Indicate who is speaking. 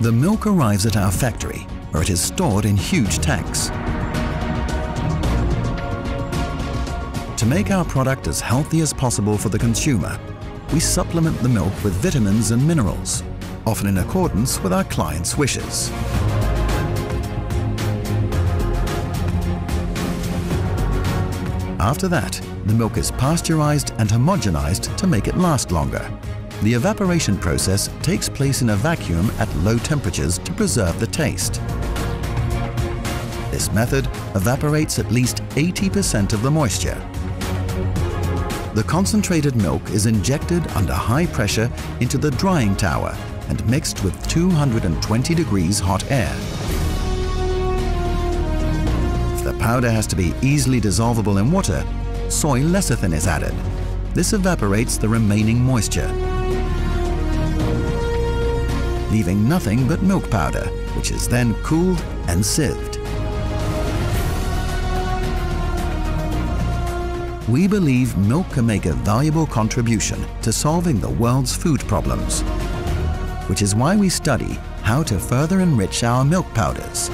Speaker 1: The milk arrives at our factory, where it is stored in huge tanks. To make our product as healthy as possible for the consumer, we supplement the milk with vitamins and minerals, often in accordance with our clients' wishes. After that, the milk is pasteurized and homogenized to make it last longer. The evaporation process takes place in a vacuum at low temperatures to preserve the taste. This method evaporates at least 80% of the moisture. The concentrated milk is injected under high pressure into the drying tower and mixed with 220 degrees hot air. If the powder has to be easily dissolvable in water, soy lecithin is added. This evaporates the remaining moisture, leaving nothing but milk powder, which is then cooled and sieved. We believe milk can make a valuable contribution to solving the world's food problems, which is why we study how to further enrich our milk powders